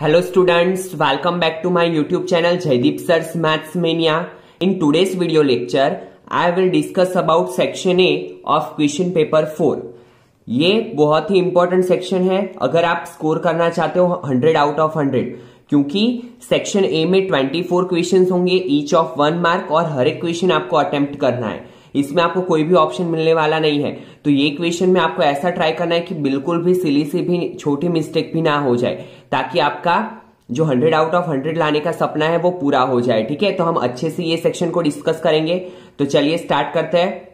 Hello students welcome back to my YouTube channel Jaydeep sir's maths mania in today's video lecture I will discuss about section A of question paper four ये बहुत ही important section है। अगर आप score करना चाहते हो hundred out of hundred क्योंकि section A में ट्वेंटी फोर होंगे ईच ऑफ़ वन मार्क और हर एक क्वेश्चन आपको अटेम्प्ट करना है। इसमें आपको कोई भी ऑप्शन मिलने वाला नहीं है। तो ये क्वेश्चन में आपको ऐसा ट्राई करना है कि बिल्कुल भी सिली से भी छोटी मिस्टेक भी ना हो जाए, ताकि आपका जो 100 आउट ऑफ़ 100 लाने का सपना है, वो पूरा हो जाए, ठीक है? तो हम अच्छे से ये सेक्शन को डिस्कस करेंगे। तो चलिए स्टार्ट करते हैं।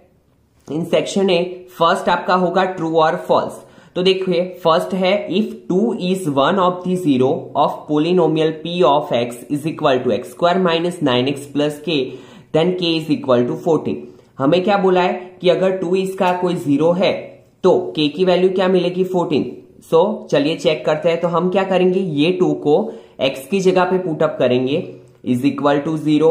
इन सेक्शन ए फ़र्स्ट आपका होगा ट्रू और फॉल्स तो देखिए फ़र्स्ट है if two is one of the zero of polynomial P of X is equal to X square minus nine X plus K then K is equal to fourteen हमें क्या बोला है कि अगर टू इसका कोई ज़ीरो है तो के की वैल्यू क्या मिलेगी फोर्टीन सो so, चलिए चेक करते हैं तो हम क्या करेंगे? ये टू को एक्स की जगह पे पुटअप करेंगे इज़ इक्वल टू ज़ीरो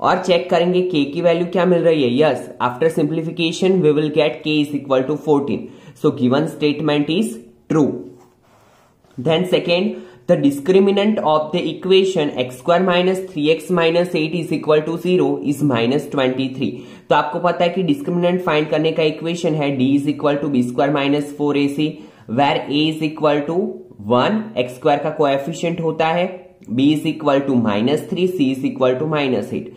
और चेक करेंगे के की वैल्यू क्या मिल रही है? Yes after simplification we will get K is equal to fourteen so given statement is true then second the discriminant of the equation x square minus 3x minus 8 is equal to 0 is minus 23 तो आपको पता है कि discriminant find करने का equation है d is equal to B square minus four A C where A is equal to one X square का coefficient होता है, b is equal to minus three C is equal to minus eight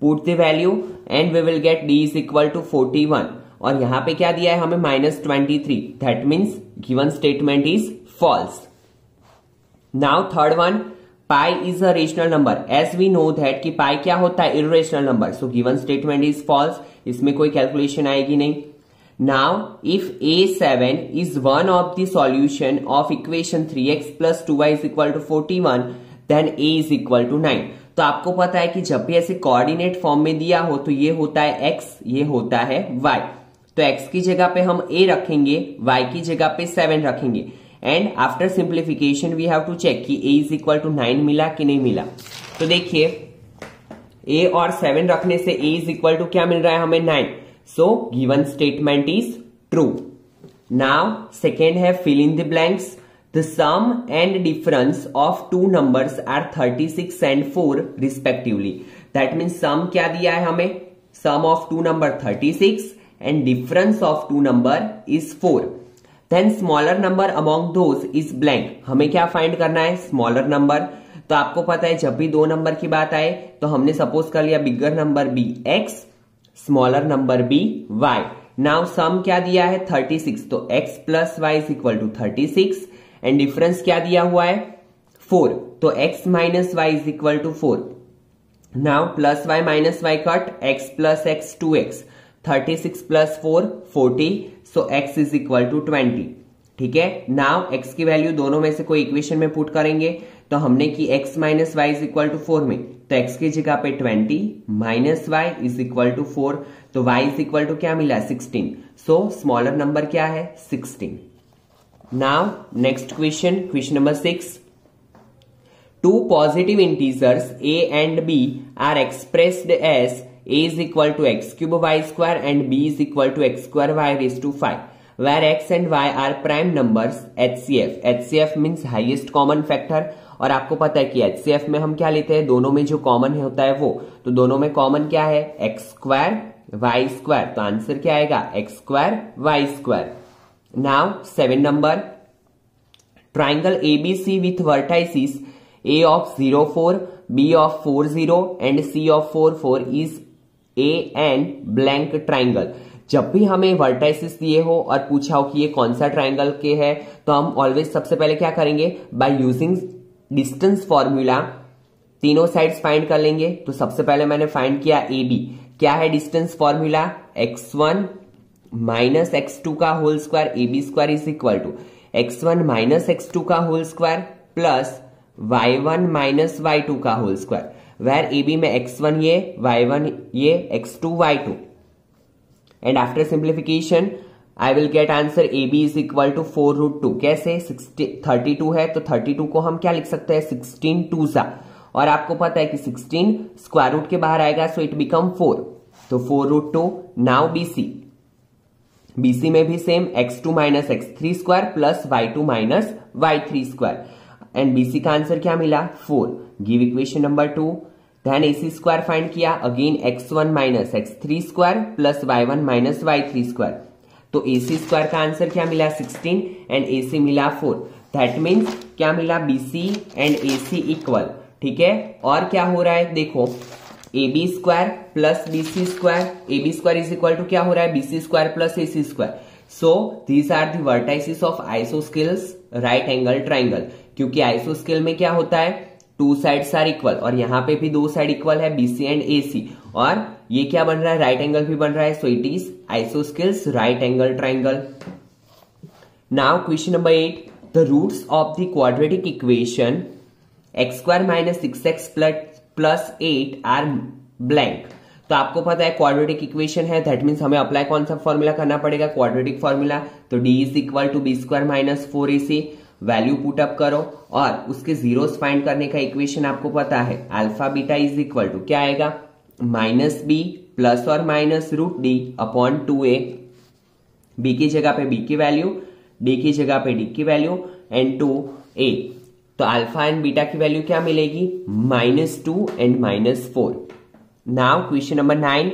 put the value and we will get d is equal to forty one और यहाँ पे क्या दिया है हमें? Minus twenty three that means given statement is false now third one pi is a rational number as we know that कि pi क्या होता है? Irrational number so given statement is false इसमें कोई कैलकुलेशन आएगी नहीं। Now if A seven is one of the solution of equation three X plus two Y is equal to forty one then A is equal to nine तो आपको पता है कि जब भी ऐसे कोऑर्डिनेट फॉर्म में दिया हो तो ये होता है एक्स ये होता है वाई तो एक्स की जगह पे हम ए रखेंगे वाई की जगह पे सेवन रखेंगे। And after simplification we have to check कि A is equal to nine मिला कि नहीं मिला। तो देखिए ए और सेवन रखने से ए इज़ इक्वल टू क्या मिल रहा है हमें? Nine so given statement is true now second है fill in the blanks the sum and difference of two numbers are thirty six and four respectively that means sum क्या दिया है हमें? Sum of two number thirty six and difference of two number is four then smaller number among those is blank हमें क्या find करना है? Smaller number तो आपको पता है, जब भी दो नंबर की बात आए तो हमने सपोज़ कर लिया bigger number B X smaller number B Y now sum क्या दिया है? 36 तो x plus Y is equal to thirty six and difference क्या दिया हुआ है? फोर तो x minus Y is equal to four now plus Y minus Y cut x plus X two X thirty six plus four, forty so X is equal to twenty ठीक है? Now x की value दोनों में से कोई equation में put करेंगे तो हमने की X minus Y is equal to four में। तो एक्स की जगह पे twenty minus Y is equal to four तो वाई इज़ इक्वल टू क्या मिला? सिक्सटीन सो स्मॉलर नंबर क्या है? Sixteen now next question question number six two positive integers A and B are expressed as a is equal to x cube y square and b is equal to x square y raised to 5 where x and y are prime numbers HCF HCF means highest common factor और आपको पता है कि HCF में हम क्या लेते हैं दोनों में जो कॉमन होता है वो तो दोनों में कॉमन क्या है एक्स स्क्वायर वाई स्क्वायर तो आंसर क्या आएगा X square Y square now seven number triangle ABC with vertices a of 0 4 b of 4 0 and c of 4 4 is a an blank triangle जब भी हमें वर्टाइसिस दिए हो और पूछा हो कि ये कौन सा ट्राइंगल के है तो हम ऑलवेज सबसे पहले क्या करेंगे? बाय यूजिंग डिस्टेंस फॉर्मूला तीनों साइड्स फाइंड कर लेंगे। तो सबसे पहले मैंने फाइंड किया ए बी क्या है distance formula x one minus x two का whole square A B square is equal to x one minus x two का whole square plus y one minus y two का whole square where A B में x one ये Y one ये x two y two and after simplification I will get answer A B is equal to four root two कैसे? Thirty two है तो thirty two को हम क्या लिख सकते हैं? सिक्सटीन टू सा. और आपको पता है कि सिक्सटीन स्क्वायर रूट के बाहर आएगा सो इट बिकम फोर तो four root two now BC BC में भी same x two minus x three square plus y two minus y three square and BC का आंसर क्या मिला? Four give equation number two then AC square find किया again x one minus x three square plus y one minus y three square तो AC square का answer क्या मिला? Sixteen and AC मिला four that means क्या मिला? BC and AC equal ठीक है? और क्या हो रहा है? देखो A B square plus B C square A B square is equal to क्या हो रहा है? BC square plus A C square so these are the vertices of isosceles right angle triangle क्योंकि आइसोस्केल में क्या होता है? टू साइड्स आर इक्वल, और यहाँ पे भी दो साइड इक्वल है बीसी एंड ए सी और ये क्या बन रहा है? राइट एंगल भी बन रहा है so it is isosceles right angle triangle now question number eight the roots of the quadratic equation x square minus six x plus eight are blank तो आपको पता है क्वाड्रेटिक इक्वेशन है दैट मीन्स हमें अप्लाई कौन सा formula करना पड़ेगा? क्वाड्रेटिक फॉर्मूला तो D is equal to b square minus four a c value put up करो और उसके जीरोस फाइंड करने का इक्वेशन आपको पता है। Alpha beta is equal to क्या आएगा? माइनस बी प्लस और minus root D upon two a b की जगह पे बी की वैल्यू डी की जगह पे डी की वैल्यू एंड टू ए तो अल्फ़ा एंड बीटा की वैल्यू क्या मिलेगी? Minus two and minus four now question number nine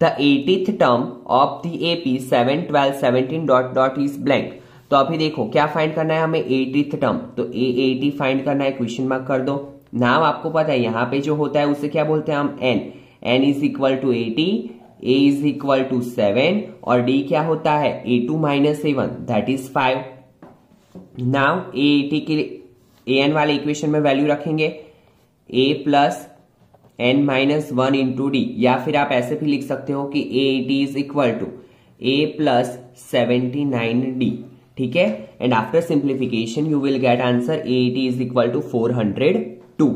the eightieth term of the AP seven twelve seventeen dot dot is blank तो अभी देखो, क्या फाइंड करना है हमें? एटीथ टर्म तो ए एटी फाइंड करना है क्वेश्चन मार्क कर दो। नाम आपको पता है, यहाँ पे जो होता है, उसे क्या बोलते हैं हम? N n is equal to eighty a is equal to seven और डी क्या होता है? A two minus seven that is five now a eighty के ए एन वाले इक्वेशन में वैल्यू रखेंगे। A plus n minus one into d या फिर आप ऐसे भी लिख सकते हो कि a eighty is equal to a plus seventy nine d ठीक है? And after simplification you will get answer a eighty is equal to four hundred two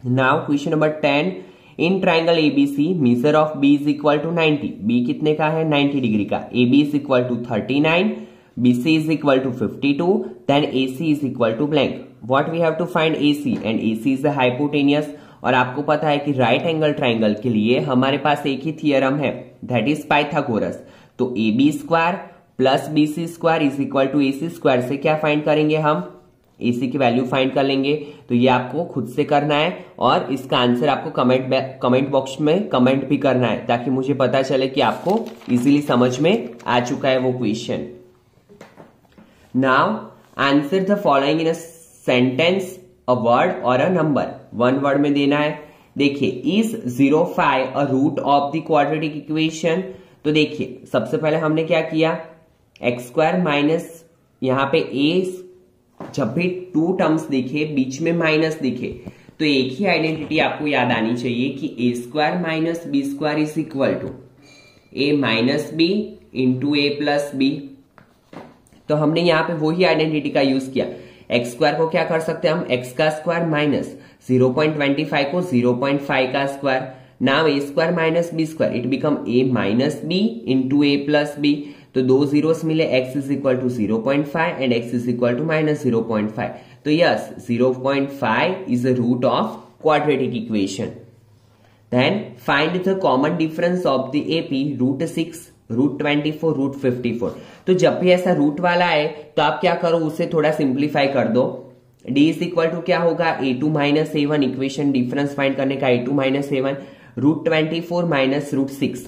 now question number ten in triangle ABC measure of B is equal to ninety B कितने का है? Ninety degree का. A B is equal to thirty nine BC is equal to 52, then AC is equal to blank. What we have to find AC and AC is the hypotenuse. और आपको पता है कि right angle triangle के लिए हमारे पास एक ही थियरम है. दैट इज़ पाइथागोरस तो A B square plus B C square is equal to A C square से क्या फाइंड करेंगे हम? एसी की वैल्यू फाइंड कर लेंगे। तो ये आपको खुद से करना है और इसका आंसर आपको कमेंट कमेंट बॉक्स में कमेंट भी करना है ताकि मुझे पता चले कि आपको इजीली समझ में आ चुका है वो question. Now answer the following in a sentence, a word or a number. One word में देना है। देखिए is zero five a root of the quadratic equation तो देखिए सबसे पहले हमने क्या किया? एक्स स्क्वायर माइनस यहाँ पे ए जब भी टू टर्म्स दिखे, बीच में माइनस दिखे तो एक ही आइडेंटिटी आपको याद आनी चाहिए कि a square minus b square is equal to a minus b into a plus b तो हमने यहाँ पे वही आइडेंटिटी का यूज़ किया। एक्स स्क्वायर को क्या कर सकते हैं हम? एक्स का square minus zero point twenty five को ज़ीरो पॉइंट फाइव का square now a square minus b square it become a minus b into a plus b तो दो जीरोस मिले, x is equal to zero point five and x is equal to minus zero point five तो yes zero point five is a root of quadratic equation then find the common difference of the AP root six root twenty four root fifty four तो जब भी ऐसा root वाला आए तो आप क्या करो, उसे थोड़ा सिंप्लीफाई कर दो। डी इज़ इक्वल टू क्या होगा? A two minus a one equation difference find करने का a two minus a one root twenty four minus root six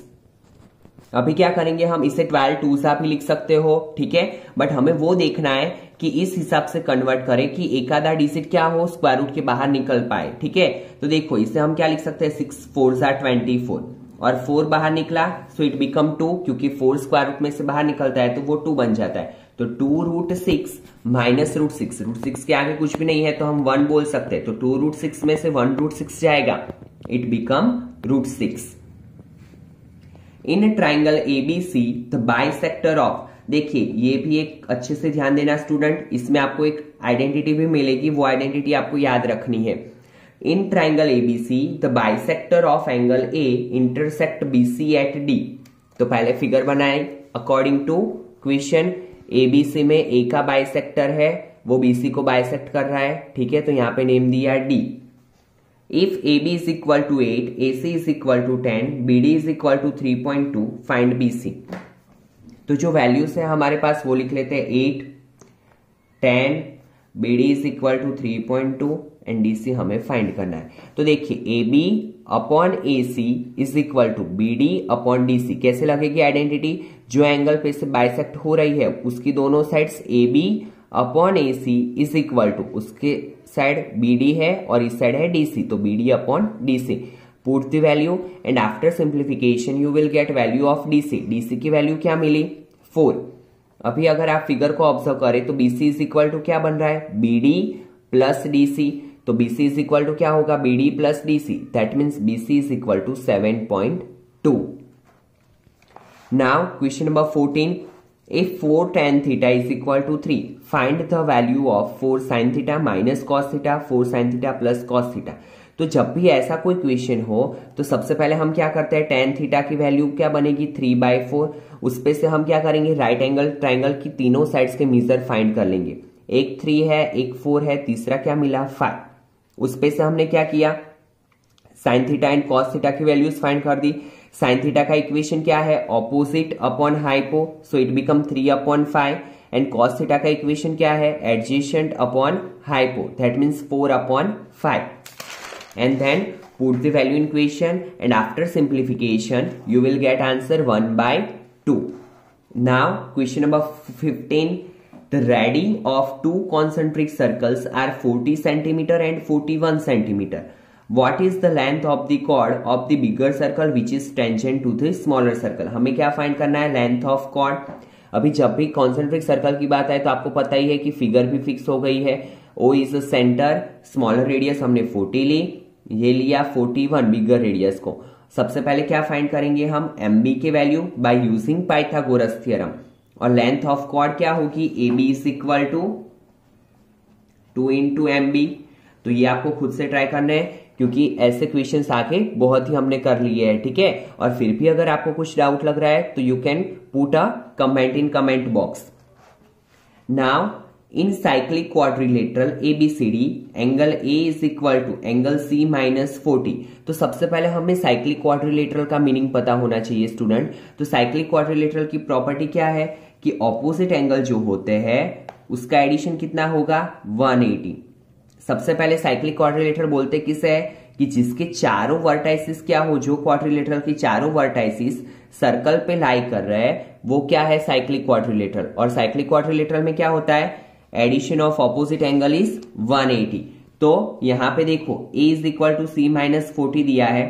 अभी क्या करेंगे हम? इसे ट्वेल्व टू सा भी लिख सकते हो, ठीक है? बट हमें वो देखना है कि इस हिसाब से कन्वर्ट करें कि एक आधा डिजिट क्या हो स्क्वायर रूट के बाहर निकल पाए, ठीक है? तो देखो, इसे हम क्या लिख सकते हैं? सिक्स फोर जार ट्वेंटी फोर और फोर बाहर निकला सो इट बिकम टू क्योंकि फोर स्क्वायर रूट में से बाहर निकलता है तो वो टू बन जाता है। तो two root six minus root six root six के आगे कुछ भी नहीं है तो हम वन बोल सकते हैं। तो टू रूट सिक्स में से वन रूट सिक्स जाएगा। It become root six in triangle ABC the bisector of देखिए ये भी एक अच्छे से ध्यान देना स्टूडेंट इसमें आपको एक आइडेंटिटी भी मिलेगी वो आइडेंटिटी आपको याद रखनी है। In triangle ABC, the bisector of angle A intersect BC at D तो पहले फिगर बनाए। अकॉर्डिंग टू क्वेश्चन एबीसी में ए का बाइसेक्टर है वो बीसी को बाइसेक्ट कर रहा है ठीक है? तो यहाँ पे नेम दिया D if A B is equal to eight A C is equal to ten B D is equal to three point two find C तो जो वैल्यूज़ है हमारे पास वो लिख लेते हैं eight ten B D is equal to three point two and D C हमें find करना है। तो देखिए A B upon A C is equal to B D upon D C कैसे लगेगी आइडेंटिटी जो एंगल पे से बाइसेक्ट हो रही है, उसकी दोनों sides B upon A C is equal to उसके साइड बी डी है और इस साइड है डी सी तो B D upon D C put the value and after simplification you will get value of D C D C की value क्या मिली? Four अभी अगर आप फिगर को ऑब्ज़र्व करें तो बीसी इज़ इक्वल टू क्या बन रहा है? बीडी प्लस डीसी तो बीसी इज़ इक्वल टू क्या होगा? BD plus DC that means BC is equal to seven point two now question number fourteen if 4 tan theta is equal to 3 find the value of 4 sin theta minus cos theta 4 sin theta plus cos theta. तो जब भी ऐसा कोई question हो तो सबसे पहले हम क्या करते हैं? टेन थीटा की वैल्यू क्या बनेगी? थ्री बाई फोर उस पे से हम क्या करेंगे? राइट एंगल ट्राइंगल की तीनों साइड्स के मीजर फाइंड कर लेंगे। एक थ्री है, एक फोर है, तीसरा क्या मिला? फाइव उस पे से हमने क्या किया? Sine theta and cos theta की वैल्यूज़ फाइंड कर दी। साइन थीटा का इक्वेशन क्या है? Opposite upon hypo so it become three upon five and cos theta का इक्वेशन क्या है? Adjacent upon hypo that means four upon five and then put the value in question and after simplification you will get answer one by two now question number fifteen the reading of two concentric circles are forty centimetre and forty one centimetre What is the length of the chord of the bigger circle, which is tangent to the smaller circle? हमें क्या find करना है? Length of cord अभी जब भी concentric circle की बात आए तो आपको पता ही है कि फिगर भी फिक्स हो गई है। O is centre smaller radius हमने 40 ली। ये लिया 41 बिगर रेडियस को। सबसे पहले क्या फाइंड करेंगे हम? एम बी के value by using Pythagoras theorem और लेंथ ऑफ़ कॉर्ड क्या होगी? A B is equal to two into M B तो ये आपको खुद से ट्राई करना है। क्योंकि ऐसे क्वेश्चंस आके बहुत ही हमने कर लिए हैं, ठीक है? और फिर भी अगर आपको कुछ डाउट लग रहा है तो you can put a comment in comment box now in cyclic quadrilateral ABCD angle A is equal to angle C minus forty तो सबसे पहले हमें साइक्लिक क्वाड्रिलेटरल का मीनिंग पता होना चाहिए स्टूडेंट तो साइक्लिक क्वाड्रिलेटरल की प्रॉपर्टी क्या है? कि ऑपोजिट एंगल जो होते हैं, उसका एडिशन कितना होगा? 180 सबसे पहले साइक्लिक क्वाड्रिलेटरल बोलते किसे है? कि जिसके चारों वर्टाइसिस क्या हो, जो क्वाड्रिलेटरल की चारों वर्टाइसिस सर्कल पे लाई कर रहे हैं, वो क्या है साइक्लिक क्वाड्रिलेटरल और साइक्लिक क्वाड्रिलेटरल में क्या होता है? Addition of opposite angle is 180 तो यहाँ पे देखो A is equal to C minus forty दिया है।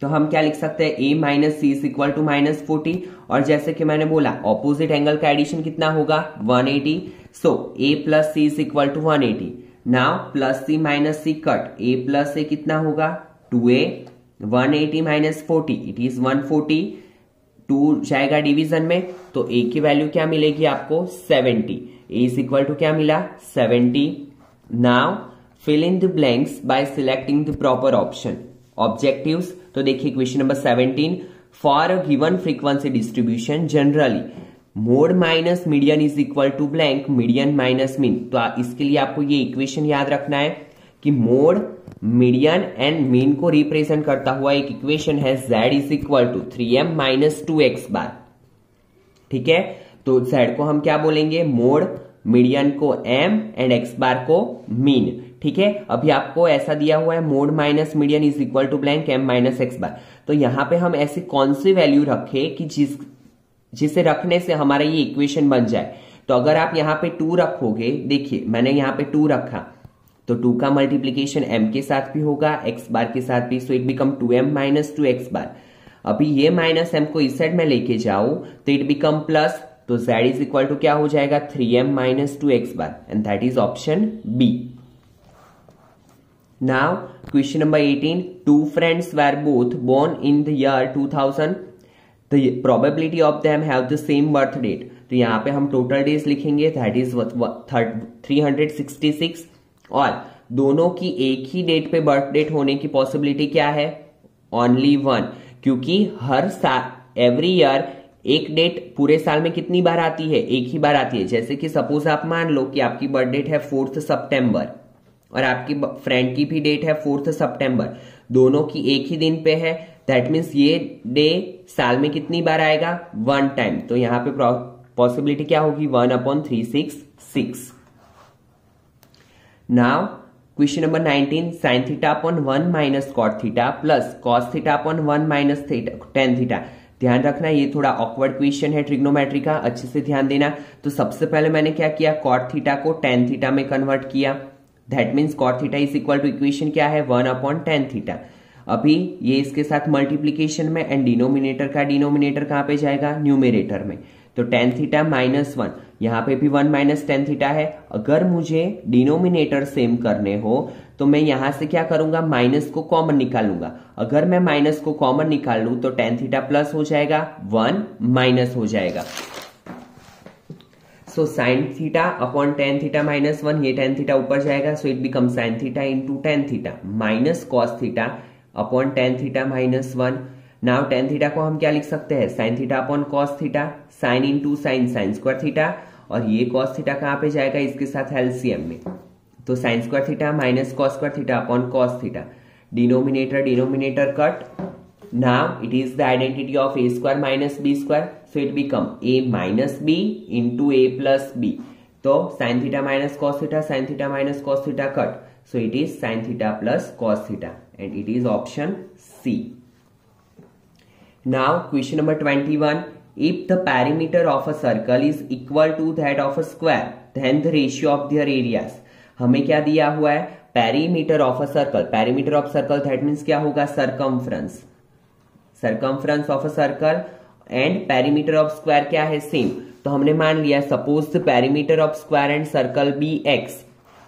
तो हम क्या लिख सकते हैं? A minus C is equal to minus forty और जैसे कि मैंने बोला ऑपोजिट एंगल का एडिशन कितना होगा? 180 so A plus C is equal to 180 now plus C minus C cut A plus A कितना होगा? 2a 180 minus forty it is 140 two जाएगा डिवीज़न में तो a की वैल्यू क्या मिलेगी आपको? 70 इज़ इक्वल टू क्या मिला? 70 now fill in the blanks by selecting the proper option objectives तो देखिए question number 17 for a given frequency distribution generally mode minus median is equal to blank median minus mean. तो आ, इसके लिए आपको ये इक्वेशन याद रखना है कि मोड मीडियन एंड मीन को रिप्रेजेंट करता हुआ एक इक्वेशन है z is equal to three m minus two x bar ठीक है? तो z को हम क्या बोलेंगे? मोड मीडियन को m एंड x बार को मीन। ठीक है? अभी आपको ऐसा दिया हुआ है mode minus median is equal to blank m minus x bar तो यहाँ पे हम ऐसी कौन सी वैल्यू रखे कि जिस जिसे रखने से हमारा ये इक्वेशन बन जाए। तो अगर आप यहाँ पे टू रखोगे, देखिए, मैंने यहाँ पे टू रखा। तो टू का मल्टीप्लीकेशन एम के साथ भी होगा एक्स बार के साथ भी so it become two m minus two x bar अभी ये माइनस एम को इस साइड में लेके जाओ तो इट बिकम प्लस तो जेड इज़ इक्वल टू क्या हो जाएगा? Three m minus two x bar and that is option B now question number eighteen two friends were both born in the year two thousand तो probability of them have the same birth date तो यहाँ पे हम total days लिखेंगे that is three hundred sixty six और दोनों की एक ही डेट पे बर्थ डेट होने की पॉसिबिलिटी क्या है? ओनली वन क्योंकि हर साल एवरी ईयर एक डेट पूरे साल में कितनी बार आती है? एक ही बार आती है। जैसे कि सपोज़ आप मान लो कि आपकी बर्थ डेट है फोर्थ सितंबर और आपकी फ्रेंड की भी डेट है फोर्थ सितंबर दोनों की एक ही दिन पे है। दैट मीन्स ये डे साल में कितनी बार आएगा? वन टाइम तो यहाँ पे पॉसिबिलिटी क्या होगी? One upon three six six now question number 19 sine theta upon one minus cot theta plus cos theta upon one minus tan theta ध्यान रखना, ये थोड़ा ऑकवर्ड क्वेश्चन है ट्रिग्नोमेट्री का, अच्छे से ध्यान देना। तो सबसे पहले मैंने क्या किया? कॉट थीटा को टेन थीटा में कन्वर्ट किया। That means cot theta is equal to equation क्या है? वन अपॉन टेन थीटा अभी ये इसके साथ मल्टीप्लीकेशन में एंड डिनोमिनेटर का डिनोमिनेटर कहाँ पे जाएगा? न्यूमिनेटर में। तो टेन थीटा माइनस वन यहाँ पे भी वन माइनस टेन थीटा है। अगर मुझे डिनोमिनेटर सेम करने हो तो मैं यहाँ से क्या करूँगा? माइनस को कॉमन निकालूँगा। अगर मैं माइनस को कॉमन निकाल लू तो टेन थीटा प्लस हो जाएगा। वन माइनस हो जाएगा। So sine theta upon tan theta minus one ये टेन थीटा ऊपर जाएगा। So it become sine theta into tan theta minus cos theta upon tan theta minus one now tan theta को हम क्या लिख सकते हैं? Sine theta upon cos theta sine into sine sine square theta और ये कॉस थीटा कहाँ पे जाएगा? इसके साथ एलसीएम में। तो sine square theta minus cos square theta upon cos theta denominator denominator cut now it is the identity of a square minus b square so it become a minus b into a plus b तो sine theta minus cos theta sine theta minus cos theta cut so it is sin theta plus cos theta. And it is option C. Now, question number 21 if the perimeter of a circle is equal to that of a square, then the ratio of their areas. हमें क्या दिया हुआ है? Perimeter of a circle perimeter of circle that means क्या होगा? Circumference circumference of a circle and perimeter of square क्या है? Same तो हमने मान लिया suppose perimeter of square and circle be x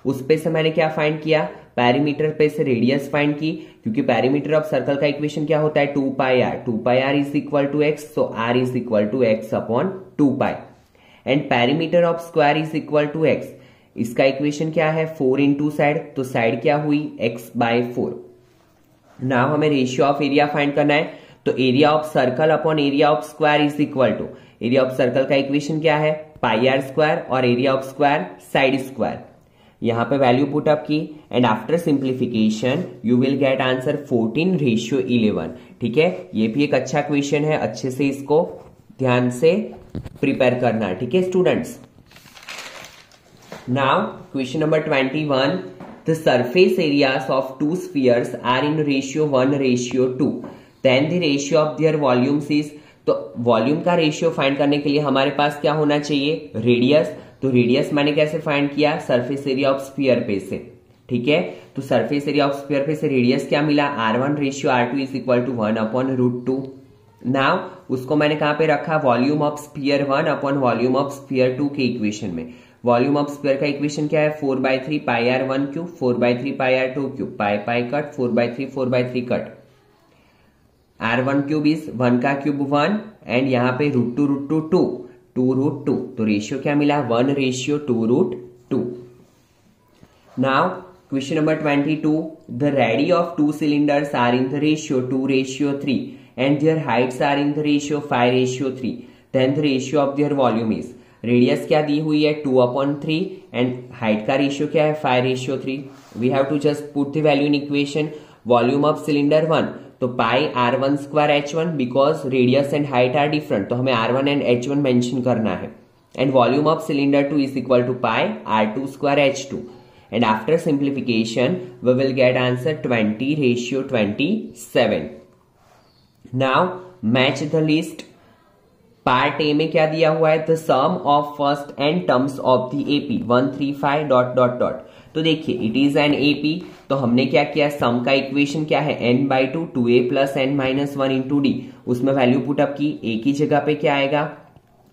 उस पे से मैंने क्या फाइंड किया? पैरीमीटर पे से रेडियस फाइंड की, क्योंकि पैरीमीटर ऑफ़ सर्कल का इक्वेशन क्या होता है? Two pi r two pi r is equal to x so r is equal to x upon two pi and perimeter of square is equal to x इसका equation क्या है? Four into side तो side क्या हुई? X by four now हमें ratio of area find करना है. तो area of circle upon area of square is equal to area of circle का इक्वेशन क्या है? पाई आर स्क्वायर और area of square side square यहाँ पे वैल्यू पुट अप की and after simplification you will get answer 14 ratio 11 ठीक है? ये भी एक अच्छा क्वेश्चन है, अच्छे से इसको ध्यान से प्रिपेयर करना, ठीक है students now question number 21 the surface areas of two spheres are in ratio one ratio two then the ratio of their volumes is तो वॉल्यूम का रेशियो फाइंड करने के लिए हमारे पास क्या होना चाहिए? रेडियस तो रेडियस मैंने कैसे फाइंड किया? सरफेस एरिया ऑफ़ स्पीयर पे से। ठीक है? तो सरफेस एरिया ऑफ़ स्पीयर पे से रेडियस क्या मिला? R one ratio r two is equal to one upon root two now उसको मैंने कहाँ पे रखा? Volume of sphere one upon volume of sphere two के इक्वेशन में। वॉल्यूम ऑफ़ स्पीयर का इक्वेशन क्या है? Four by three pi r one cube four by three pi r two cube pi pi cut four by three four by three cut r one cube is one का cube one and यहाँ पे root two root two two two root two तो ratio क्या मिला? One ratio two root two now question number twenty two the radii of two cylinders are in the ratio two ratio three and their heights are in the ratio five ratio three then the ratio of their volume is radius क्या दी हुई है? Two upon three and height का ratio क्या है? Five ratio three we have to just put the value in equation volume of cylinder one तो pi r one square h one because radius and height are different तो हमें r one and h one mention करना है। And volume of cylinder two is equal to pi r two square h two and after simplification, we will get answer 20 ratio 27 now, match the list. Part A में क्या दिया हुआ है? The sum of first n terms of the AP one three five dot dot dot तो देखिए it is an AP तो हमने क्या किया? सम का इक्वेशन क्या है? N by two two a plus n minus one into d उसमें वैल्यू पुटअप की ए की जगह पे क्या आएगा?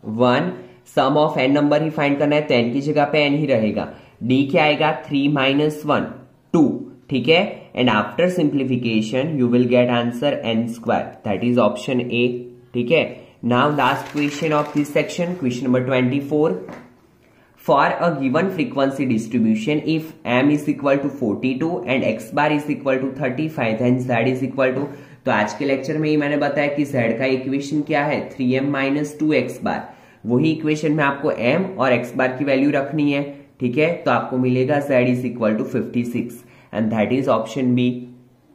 One sum of n number he find करना है तो एन की जगह पे एन ही रहेगा। डी क्या आएगा? थ्री माइनस वन टू ठीक है? And after simplification you will get answer n square that is option A ठीक है? Now last question of this section question number twenty four for a given frequency distribution, if m is equal to 42 and x bar is equal to 35 then z is equal to तो आज के lecture में ही मैंने बताया कि z का equation क्या है? 3m m minus two x bar वही इक्वेशन में आपको m और x बार की वैल्यू रखनी है, ठीक है? तो आपको मिलेगा z is equal to fifty six and that is option B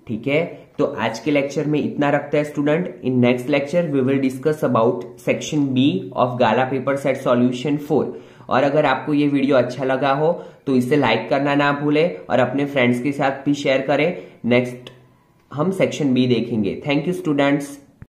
ठीक है? तो आज के लेक्चर में इतना रखते हैं student in next lecture we will discuss about section B of Gala paper set solution four और अगर आपको ये वीडियो अच्छा लगा हो तो इसे लाइक करना ना भूले और अपने फ्रेंड्स के साथ भी शेयर करें। नेक्स्ट हम सेक्शन बी देखेंगे। Thank you students